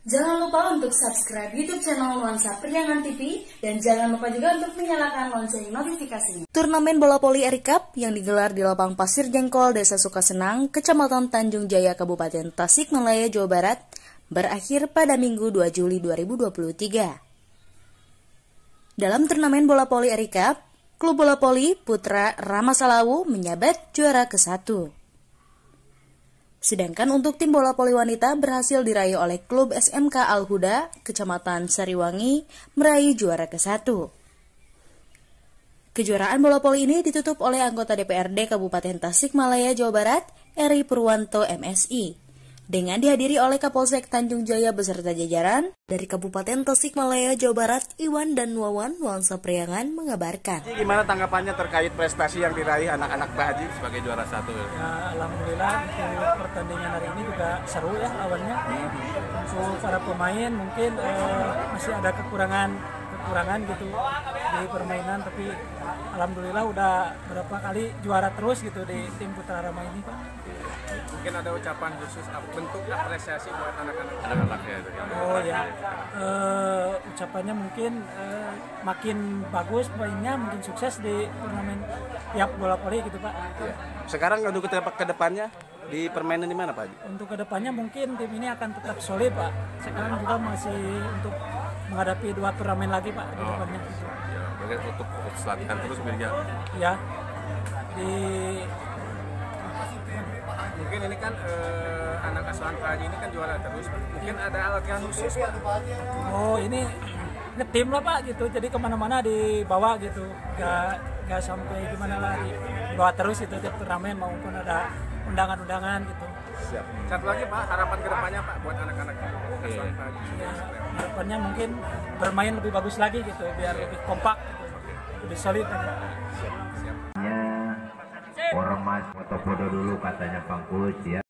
Jangan lupa untuk subscribe YouTube channel Nuansa Priangan TV dan jangan lupa juga untuk menyalakan lonceng notifikasinya. Turnamen bola voli Eri Cup yang digelar di lapang Pasir Jengkol, Desa Sukasenang, Kecamatan Tanjung Jaya, Kabupaten Tasikmalaya, Jawa Barat, berakhir pada Minggu 2 Juli 2023. Dalam turnamen bola voli Eri Cup, klub bola voli Putra Ramasalawu menyabat juara ke-1. Sedangkan untuk tim bola voli wanita berhasil diraih oleh klub SMK Al-Huda, Kecamatan Sariwangi, meraih juara ke-1. Kejuaraan bola voli ini ditutup oleh anggota DPRD Kabupaten Tasikmalaya, Jawa Barat, Eri Purwanto MSI dengan dihadiri oleh Kapolsek Tanjung Jaya beserta jajaran dari Kabupaten Tasikmalaya, Jawa Barat, Iwan dan Wawan Nuansa Priangan mengabarkan. Jadi gimana tanggapannya terkait prestasi yang diraih anak-anak Bahaji sebagai juara satu? Ya, Alhamdulillah untuk pertandingan hari ini juga seru ya lawannya. Untuk para pemain mungkin eh, masih ada kekurangan kekurangan gitu di permainan tapi alhamdulillah udah berapa kali juara terus gitu di tim Putra Rama ini Pak. Mungkin ada ucapan khusus bentuk apresiasi buat anak-anak anak-anak ya. Oh ya, Eh, ucapannya mungkin eh, makin bagus mainnya, mungkin sukses di turnamen tiap bola voli gitu Pak. Sekarang untuk ke ke depannya di permainan di mana Pak? Untuk ke depannya mungkin tim ini akan tetap solid Pak. Sekarang juga masih untuk menghadapi dua turnamen lagi Pak di depannya. Ya, berarti untuk latihan terus biar Ya, di Mungkin ini kan eh, anak asuhan Pak Haji ini kan juara terus. Mungkin ada alat yang khusus Pak. oh ini ngetim lah Pak gitu. Jadi ke mana-mana dibawa gitu. Gak gak sampai gimana lah dibawa terus itu tiap turnamen maupun ada undangan-undangan gitu. Siap. Satu lagi Pak, harapan ke depannya Pak buat anak-anak Ya, harapannya mungkin bermain lebih bagus lagi gitu biar lebih kompak lebih solid gitu. ormas foto-foto dulu katanya Bang Kus ya